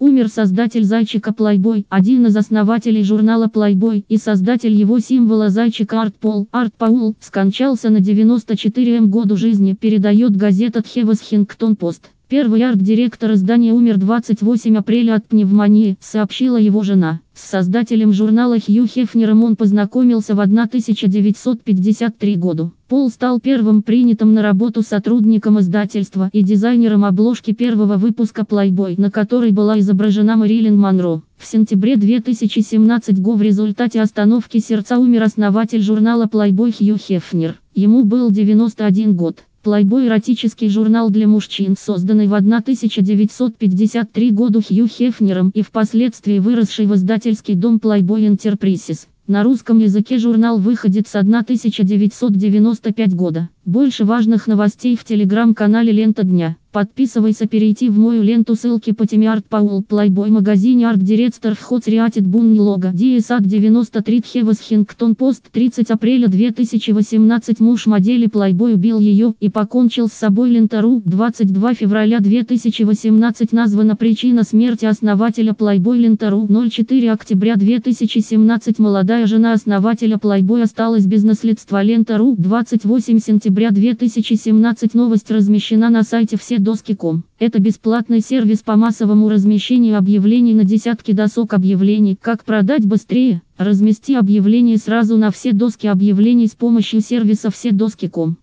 Умер создатель зайчика Playboy, один из основателей журнала Playboy и создатель его символа зайчика Арт Пол. Арт Паул скончался на 94-м году жизни, передает газета The Хингтон Пост. Первый арт-директор издания умер 28 апреля от пневмонии, сообщила его жена. С создателем журнала Хью Хефнером он познакомился в 1953 году. Пол стал первым принятым на работу сотрудником издательства и дизайнером обложки первого выпуска Playboy, на которой была изображена Мэрилин Монро. В сентябре 2017 го в результате остановки сердца умер основатель журнала Playboy Хью Хефнер. Ему был 91 год. Playboy – эротический журнал для мужчин, созданный в 1953 году Хью Хефнером и впоследствии выросший в издательский дом Playboy Enterprises. На русском языке журнал выходит с 1995 года. Больше важных новостей в телеграм-канале «Лента дня». Подписывайся перейти в мою ленту ссылки по теме Арт Паул Плейбой магазине Арт Директор вход Риатит Бун Лога Диесад 93 Хевас Хингтон Пост 30 апреля 2018 Муж модели Плейбой убил ее и покончил с собой. Лентору 22 февраля 2018 Названа причина смерти основателя Плейбой. Лентору 04 октября 2017 Молодая жена основателя Плейбой осталась без наследства. Лентору 28 сентября 2017 Новость размещена на сайте все доски.ком. Это бесплатный сервис по массовому размещению объявлений на десятки досок объявлений. Как продать быстрее? Размести объявление сразу на все доски объявлений с помощью сервиса все доски.ком.